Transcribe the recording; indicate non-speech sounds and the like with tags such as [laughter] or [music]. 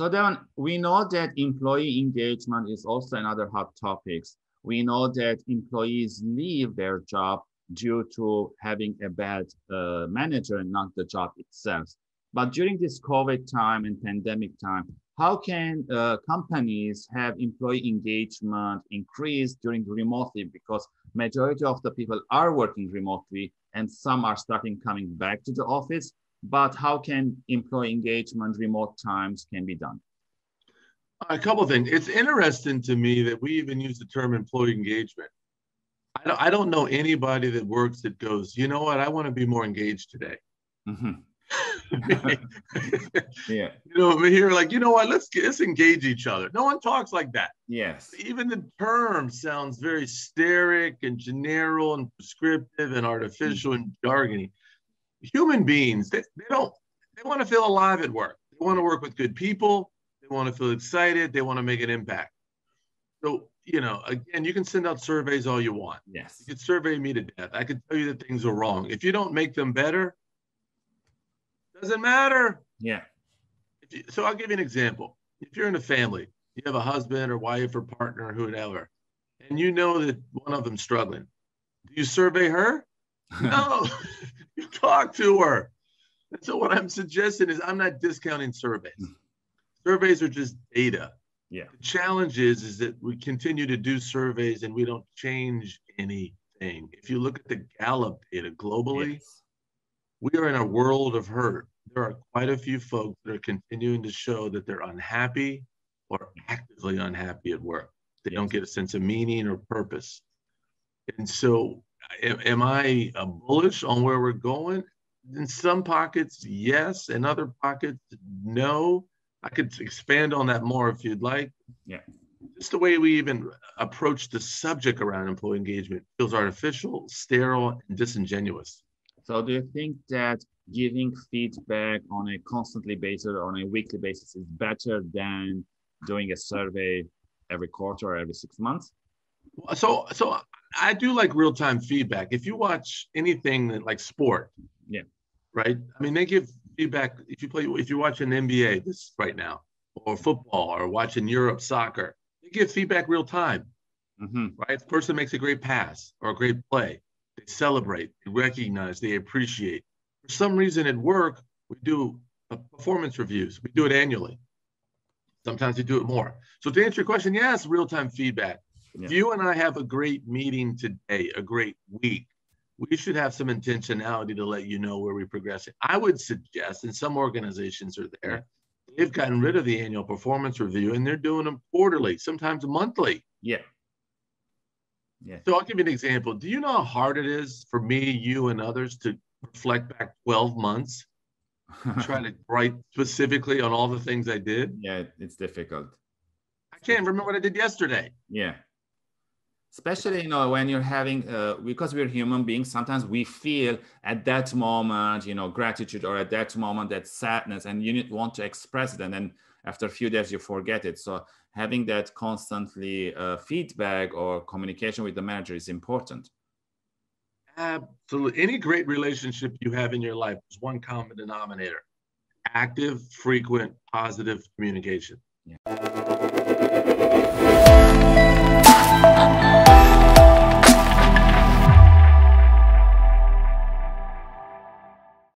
So then we know that employee engagement is also another hot topic. We know that employees leave their job due to having a bad uh, manager and not the job itself. But during this COVID time and pandemic time, how can uh, companies have employee engagement increase during remotely because majority of the people are working remotely and some are starting coming back to the office but how can employee engagement remote times can be done a couple of things it's interesting to me that we even use the term employee engagement i don't, I don't know anybody that works that goes you know what i want to be more engaged today mm-hmm. [laughs] yeah. You know, we're here like, you know what, let's let's engage each other. No one talks like that. Yes. Even the term sounds very steric and general and prescriptive and artificial mm-hmm. and jargony. Human beings, they, they don't they want to feel alive at work. They want to work with good people, they want to feel excited, they want to make an impact. So, you know, again, you can send out surveys all you want. Yes. You can survey me to death. I can tell you that things are wrong. If you don't make them better, doesn't matter. Yeah. You, so I'll give you an example. If you're in a family, you have a husband or wife or partner or whoever, and you know that one of them's struggling. Do you survey her? [laughs] no, talk to her. And so what I'm suggesting is I'm not discounting surveys. Hmm. surveys are just data. Yeah. The challenge is, is that we continue to do surveys and we don't change anything. If you look at the Gallup data globally, yes. we are in a world of hurt there are quite a few folks that are continuing to show that they're unhappy or actively unhappy at work. They don't get a sense of meaning or purpose. And so, am I uh, bullish on where we're going? In some pockets, yes. In other pockets, no. I could expand on that more if you'd like. Yeah. Just the way we even approach the subject around employee engagement feels artificial, sterile, and disingenuous. So, do you think that giving feedback on a constantly basis or on a weekly basis is better than doing a survey every quarter or every six months? So, so I do like real time feedback. If you watch anything that like sport, yeah, right. I mean, they give feedback. If you play, if you watch an NBA this right now, or football, or watching Europe soccer, they give feedback real time. Mm-hmm. Right. If the person makes a great pass or a great play, they celebrate, they recognize, they appreciate for some reason at work, we do performance reviews. We do it annually. Sometimes we do it more. So to answer your question, yes, real-time feedback. Yeah. You and I have a great meeting today, a great week, we should have some intentionality to let you know where we're progressing. I would suggest, and some organizations are there, they've gotten rid of the annual performance review and they're doing them quarterly, sometimes monthly. Yeah. Yeah. So I'll give you an example. Do you know how hard it is for me, you, and others to reflect back 12 months, try to [laughs] write specifically on all the things I did. Yeah, it's difficult. I can't remember what I did yesterday. Yeah. Especially, you know, when you're having, uh, because we're human beings, sometimes we feel at that moment, you know, gratitude or at that moment that sadness, and you want to express it. And then after a few days, you forget it. So having that constantly uh, feedback or communication with the manager is important. Absolutely. Any great relationship you have in your life is one common denominator active, frequent, positive communication. Yeah.